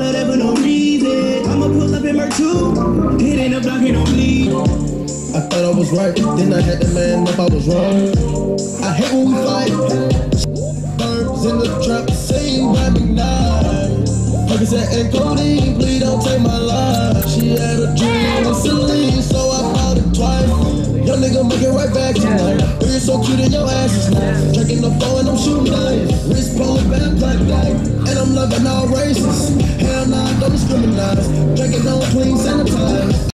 of that for no reason. I'ma pull up in my two. It ain't a block, ain't no bleed. I thought I was right, then I had to man up I was wrong. I hate when we fight. Birds in the trap, same by McKnight. Percocet and codeine, please don't take my life. She had a dream with Celine, so I bought it twice. Young nigga make it right back tonight. You're so cute in your ass is nice. Drinking the phone and I'm shooting dice. Wrist pulling back like that. And I'm loving all races. Drinking clean sanitize.